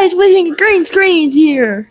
guys, living green screens here.